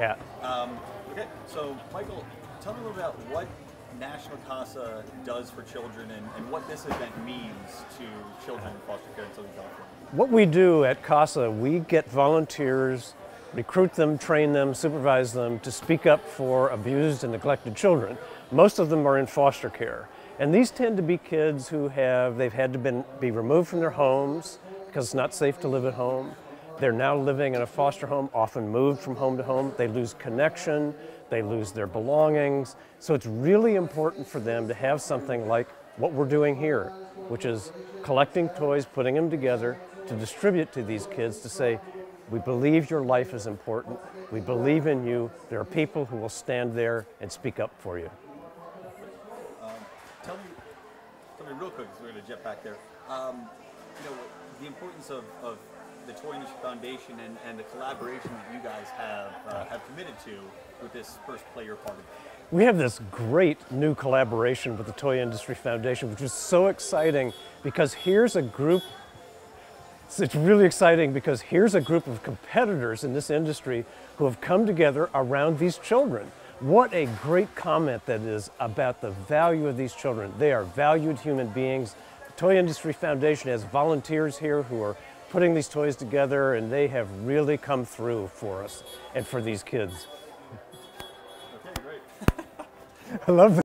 cat. Um, okay, so Michael, tell me a little about what National CASA does for children and, and what this event means to children in foster care in Southern California. What we do at CASA, we get volunteers, recruit them, train them, supervise them to speak up for abused and neglected children. Most of them are in foster care. And these tend to be kids who have, they've had to been, be removed from their homes because it's not safe to live at home. They're now living in a foster home, often moved from home to home. They lose connection, they lose their belongings. So it's really important for them to have something like what we're doing here, which is collecting toys, putting them together to distribute to these kids to say, we believe your life is important. We believe in you. There are people who will stand there and speak up for you. Um, tell me, tell me real quick, because we're going to jet back there. Um, you know, the importance of, of the Toy Industry Foundation and, and the collaboration that you guys have uh, have committed to with this first player Part event. We have this great new collaboration with the Toy Industry Foundation, which is so exciting because here's a group it's really exciting because here's a group of competitors in this industry who have come together around these children. What a great comment that is about the value of these children. They are valued human beings. The Toy Industry Foundation has volunteers here who are putting these toys together and they have really come through for us and for these kids. Okay, great. I love that.